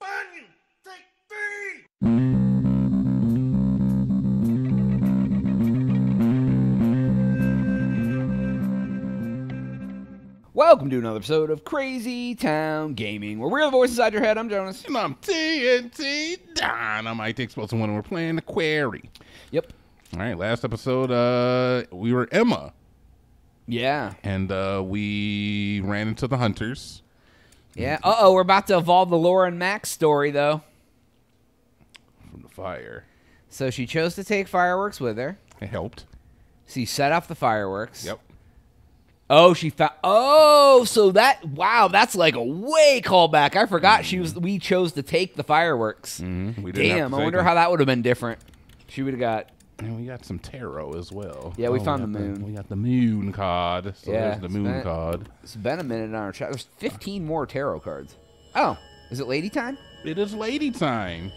Bunyan, take three! Welcome to another episode of Crazy Town Gaming, where we're the voice inside your head. I'm Jonaas. And I'm TnT Dinomight Explosive One, and we're playing the Quarry. Yep. All right, last episode, uh, we were Emma, Yeah. and uh, we ran into the hunters Yeah. Uh oh, we're about to evolve the Laura and Max story, though. from the fire. So she chose to take fireworks with her. It helped. She set off the fireworks. Yep. Oh, she found. Oh, so that. Wow, that's like a way callback. I forgot she was. We chose to take the fireworks. We didn't have Damn, I wonder them. how that would have been different. She would have got. And we got some tarot as well. Yeah, we Oh, found got the moon. we got the moon card. So Yeah, there's the moon been- card. It's been a minute on our chat. There's 15 more tarot cards. Oh, is it lady time? It is lady time.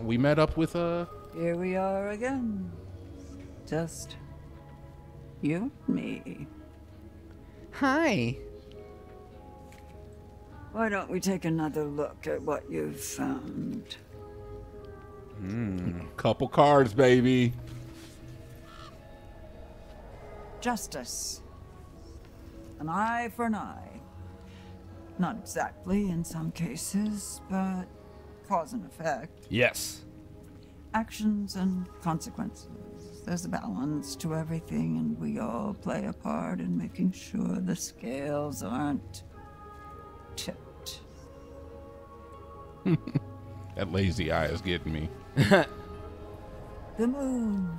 We met up with uh Here we are again. Just you and me. Hi. Why don't we take another look at what you've found? Hmm. couple cards, baby. Justice. An eye for an eye. Not exactly in some cases, but cause and effect. Yes. Actions and consequences. There's a balance to everything, and we all play a part in making sure the scales aren't tipped. That lazy eye is getting me. The moon.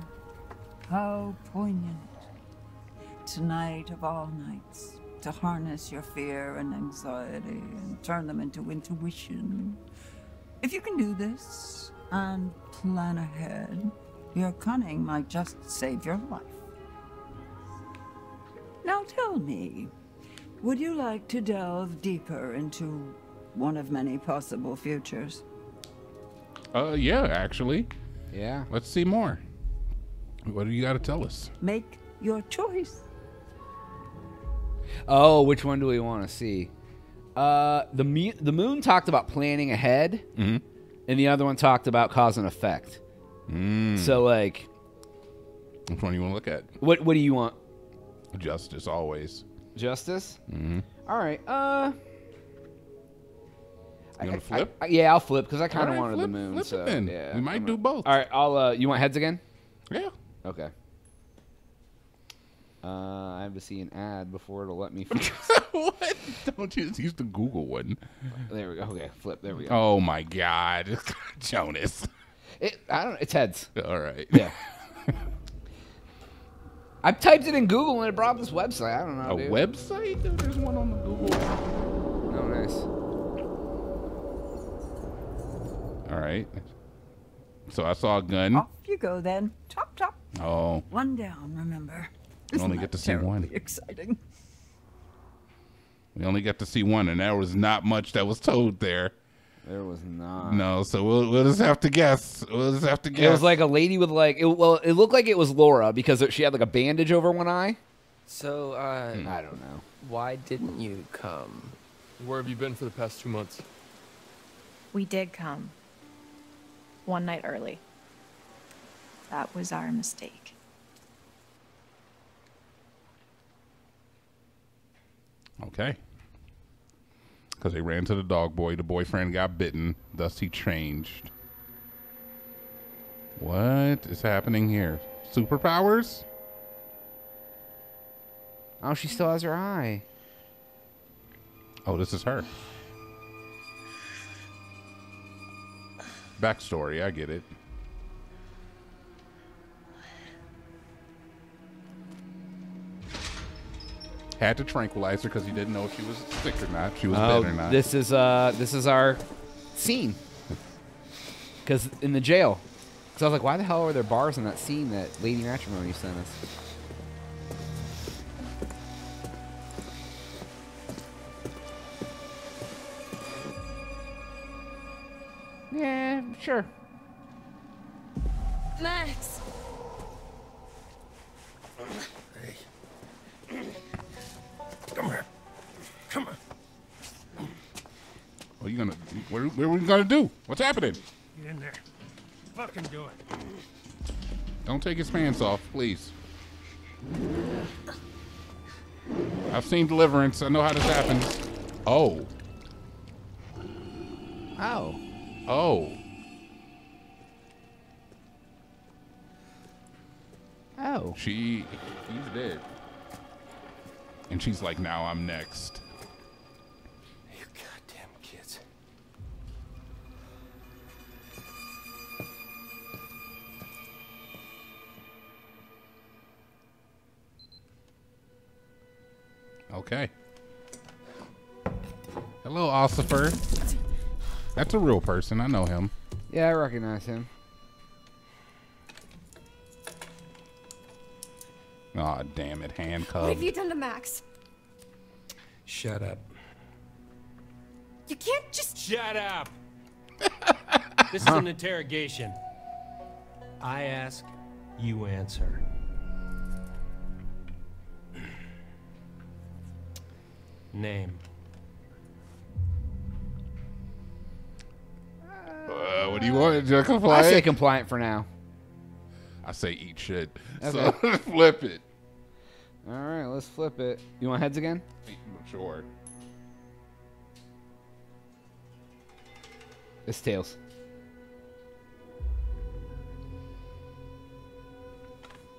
How poignant. Tonight of all nights, to harness your fear and anxiety and turn them into intuition. If you can do this and plan ahead, your cunning might just save your life. Now tell me, would you like to delve deeper into one of many possible futures? Uh yeah, actually. Yeah. Let's see more. What do you got to tell us? Make your choice. Oh, which one do we want to see? Uh, the mu- the moon talked about planning ahead, Mhm. and the other one talked about cause and effect. Mm. So, like, Which one do you want to look at? what what do you want? Justice always. Justice. Mm-hmm. All right. Uh. You wanna flip? I- yeah, I'll flip because I kind of Alright, wanted flip- the moon. flip it so then. yeah, We might do both. All right. I'll. Uh, you want heads again? Yeah. Okay. Uh, I have to see an ad before it'll let me. Flip. what? Don't you just use the Google one? there we go. Okay, flip. There we go. Oh my God, Jonaas. It, I don't. It's heads. All right. Yeah. I typed it in Google and it brought up this website. I don't know. A dude. website? There's one on the Google. Oh, nice. All right. So I saw a gun. Off you go then. Chop chop. Oh, One down, remember. We only get to see one. Exciting. we only got to see one, and there was not much that was told there. There was not. No, so we'll, we'll just have to guess. We'll just have to guess. It was like a lady with like. It, well, it looked like it was Laura because she had like a bandage over one eye. So, uh, I don't know. why didn't you come? Where have you been for the past two months? We did come. One night early. That was our mistake. Okay. Because they ran to the dog boy. The boyfriend got bitten. Thus he changed. What is happening here? Superpowers? Oh, she still has her eye. Oh, this is her. Backstory. I get it. Had to tranquilize her because he didn't know if she was sick or not. She was Oh, bit or not. this is uh, this is our scene. Because in the jail. Because I was like, why the hell are there bars in that scene that Lady Matrimony sent us? Sure. Max! Hey. Come here. Come on. What are you gonna? What are, what are we gonna do? What's happening? Get in there. Fucking do it. Don't take his pants off, please. I've seen Deliverance. I know how this happens. Oh, Oh. oh. She, he's dead. And she's like, now I'm next. You goddamn kids. Okay. Hello, Ossifer. That's a real person. I know him. Yeah, I recognize him. Aw, damn it, What have you done to Max? Shut up. You can't just. Shut up! this is an interrogation. I ask, you answer. Name. Uh, what do you want? Just I say compliant for now. I say eat shit. Okay. So flip it. All right, let's flip it. You want heads again? Sure. It's tails.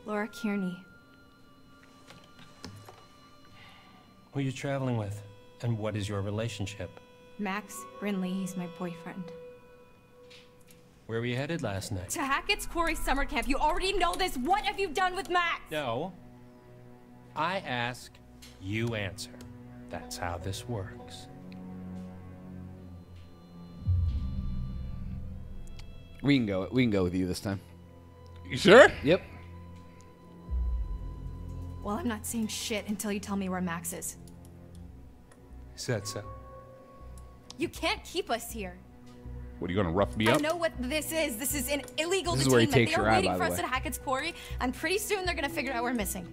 Laura Kearney. Who are you traveling with? And what is your relationship? Max Brinley, he's my boyfriend. Where were you headed last night? To Hackett's Quarry summer camp. You already know this. What have you done with Max? No. I ask, you answer. That's how this works. We can go. We can go with you this time. You sure? Yep. Well, I'm not saying shit until you tell me where Max is. Said so. You can't keep us here. What are you gonna rough me I up? I know what this is. This is an illegal This is where he detainment. takes they are your eye, waiting for the us way. at Hackett's Quarry, and pretty soon they're gonna figure out we're missing.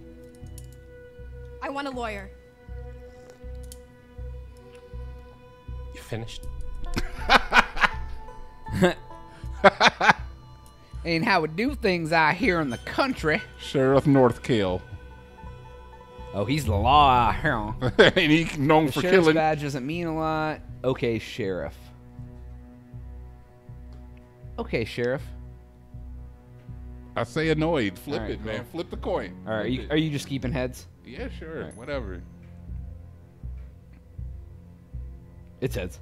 I want a lawyer. You finished? and how we do things out here in the country. Sheriff Northkill. Oh, he's the law out here. and he's known The for sheriff's killing. badge doesn't mean a lot. Okay, sheriff. Okay, sheriff. I say annoyed. Flip All right, it, man. cool. Flip the coin. All right, are you, are you just keeping heads? Yeah, sure. Alright. Whatever. It's heads.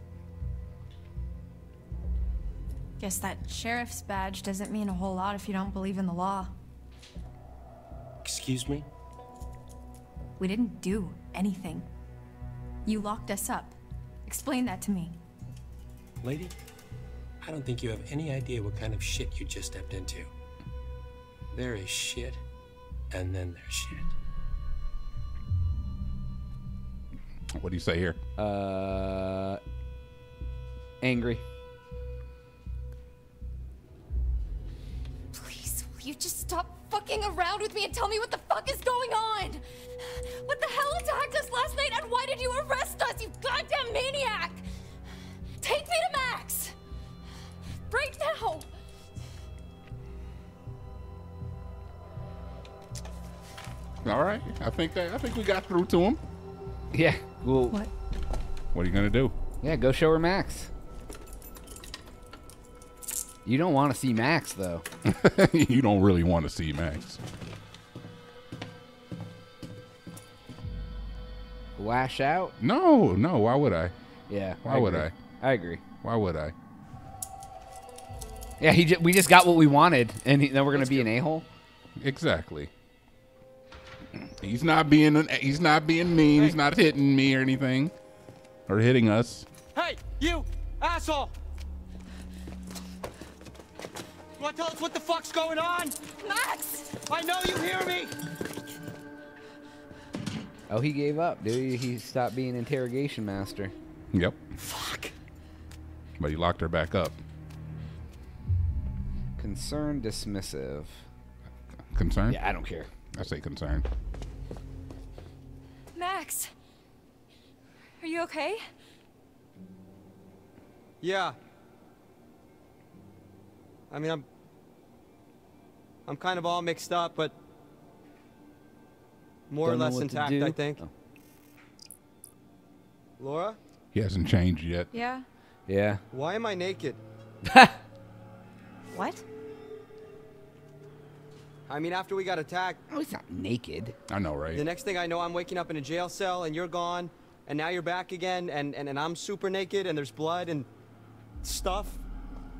Guess that sheriff's badge doesn't mean a whole lot if you don't believe in the law. Excuse me? We didn't do anything. You locked us up. Explain that to me. Lady, I don't think you have any idea what kind of shit you just stepped into. There is shit, and then there's shit. What do you say here? Uh, angry. Please, will you just stop fucking around with me and tell me what the fuck is going on? What the hell attacked us last night and why did you arrest us, you goddamn maniac? Take me to Max! Right now! All right. I think that I think we got through to him. Yeah. Well. What? What are you gonna do? Yeah. Go show her Max. You don't want to see Max though. you don't really want to see Max. Lash out. No, no. Why would I? Yeah. Why would I? I agree. Why would I? Yeah. He. J- we just got what we wanted, and he, then we're gonna be an a hole. Exactly. He's not being an, he's not being mean. He's not hitting me or anything, or hitting us. Hey, you asshole! You want to tell us what the fuck's going on? Max! I know you hear me! Oh, he gave up, dude. He stopped being interrogation master. Yep. Fuck. But he locked her back up. Concerned, dismissive. Concerned? Yeah, I don't care. I say concerned. Max! Are you okay? Yeah. I mean, I'm. I'm kind of all mixed up, but more Don't or know less what to intact, do? I think. Oh. Laura, He hasn't changed yet. Yeah? Yeah. why am I naked? What? I mean, after we got attacked, Oh, he's not naked. I know, right? the next thing I know, I'm waking up in a jail cell, and you're gone, and now you're back again, and and, and I'm super naked, and there's blood and stuff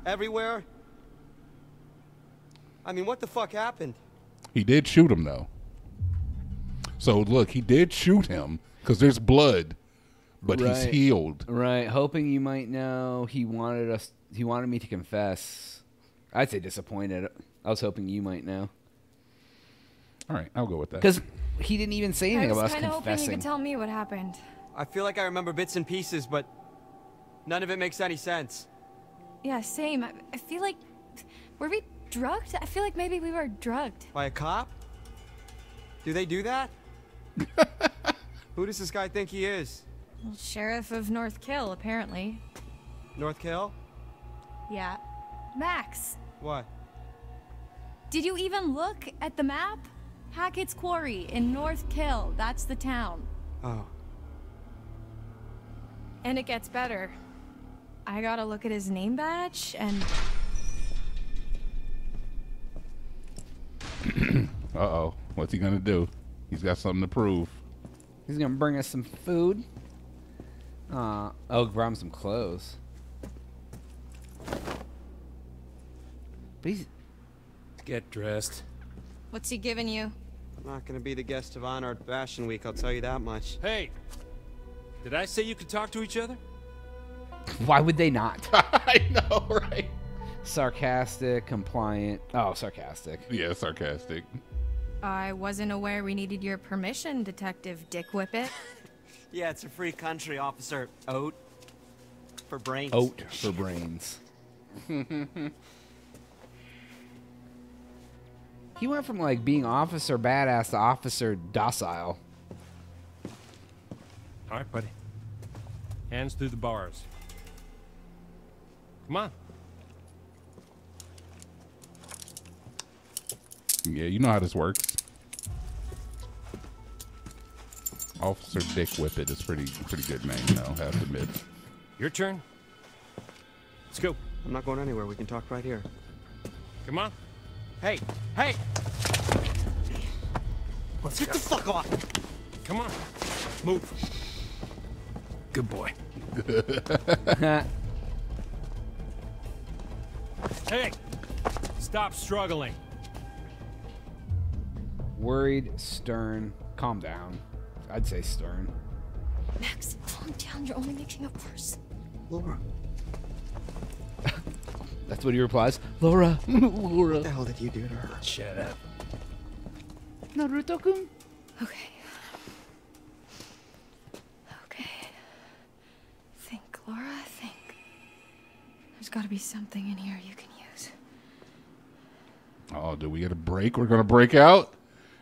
everywhere. I mean, what the fuck happened? He did shoot him though. So look, he did shoot him because there's blood, but he's Right. healed. Right. Hoping you might know. He wanted us. He wanted me to confess. I'd say disappointed. I was hoping you might know All right, I'll go with that. because he didn't even say I anything was about us kind of hoping you could tell me what happened. I feel like I remember bits and pieces, but none of it makes any sense. Yeah, same. I, I feel like. Were we drugged? I feel like maybe we were drugged. By a cop? Do they do that? Who does this guy think he is? Well, Sheriff of North Kill, apparently. North Kill? Yeah. Max, What? did you even look at the map? Hackett's Quarry in North Kill. That's the town. Oh. And it gets better. I gotta look at his name badge and. Uh oh, what's he gonna do? He's got something to prove. He's gonna bring us some food. Uh oh, grab him some clothes. But he's Get dressed. What's he giving you? I'm not gonna be the guest of honor at Fashion Week, I'll tell you that much. Hey, did I say you could talk to each other? why would they not? I know, right? sarcastic, compliant. Oh, sarcastic. Yeah, sarcastic. I wasn't aware we needed your permission, Detective Dick Whippet. Yeah, it's a free country, Officer Oat. For brains. Oat for brains. He went from like being officer badass to officer docile. All right, buddy. Hands through the bars. Come on. Yeah, you know how this works. Officer Dick Whippet is pretty pretty good name, though. I have to admit. Your turn. Let's go. I'm not going anywhere, we can talk right here. Come on. Hey! Hey! Let's get the fuck off! Come on. Move. Good boy. Hey! Stop struggling. Worried, stern, calm down. I'd say stern. Max, calm down. You're only making it worse. Laura, That's what he replies. Laura, Laura. what the hell did you do to her? Shut up. Naruto-kun. Okay. Okay. Think, Laura, think. There's gotta be something in here you can use. Oh, do we get a break? We're gonna break out.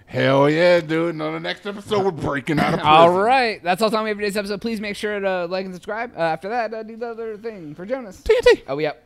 Hell yeah, dude! And on the next episode, we're breaking out of prison. All right, that's all time we have for today's episode. Please make sure to like and subscribe. Uh, after that, uh, do the other thing for Jonaas. TNT. Oh, we up.